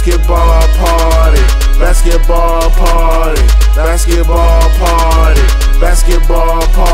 Basketball party, basketball party, basketball party, basketball party.